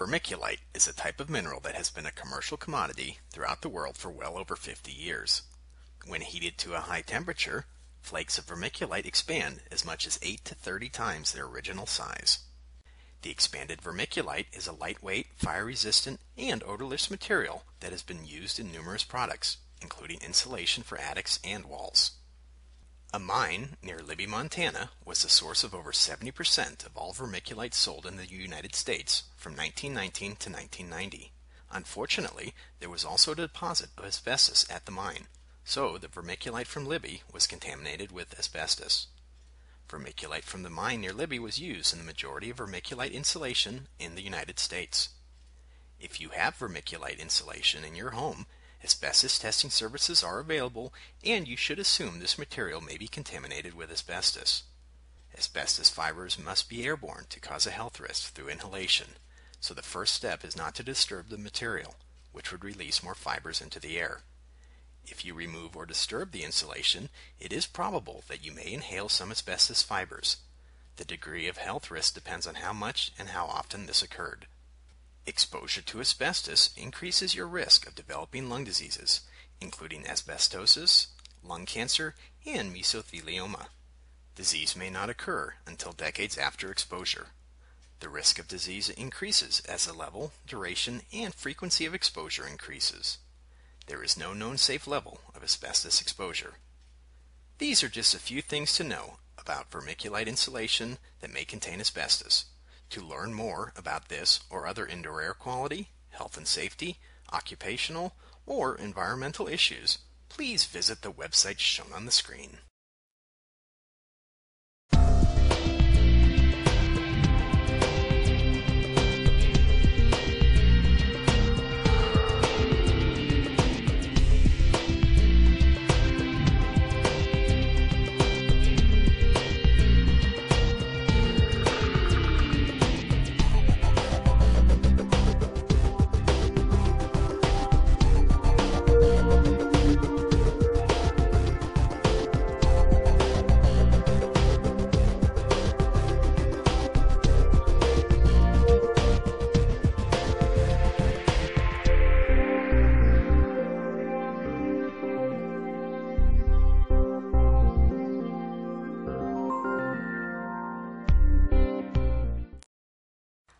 Vermiculite is a type of mineral that has been a commercial commodity throughout the world for well over 50 years. When heated to a high temperature, flakes of vermiculite expand as much as 8 to 30 times their original size. The expanded vermiculite is a lightweight, fire-resistant, and odorless material that has been used in numerous products, including insulation for attics and walls. A mine near Libby, Montana was the source of over 70% of all vermiculite sold in the United States from 1919 to 1990. Unfortunately, there was also a deposit of asbestos at the mine, so the vermiculite from Libby was contaminated with asbestos. Vermiculite from the mine near Libby was used in the majority of vermiculite insulation in the United States. If you have vermiculite insulation in your home, Asbestos testing services are available, and you should assume this material may be contaminated with asbestos. Asbestos fibers must be airborne to cause a health risk through inhalation, so the first step is not to disturb the material, which would release more fibers into the air. If you remove or disturb the insulation, it is probable that you may inhale some asbestos fibers. The degree of health risk depends on how much and how often this occurred. Exposure to asbestos increases your risk of developing lung diseases, including asbestosis, lung cancer, and mesothelioma. Disease may not occur until decades after exposure. The risk of disease increases as the level, duration, and frequency of exposure increases. There is no known safe level of asbestos exposure. These are just a few things to know about vermiculite insulation that may contain asbestos. To learn more about this or other indoor air quality, health and safety, occupational, or environmental issues, please visit the website shown on the screen.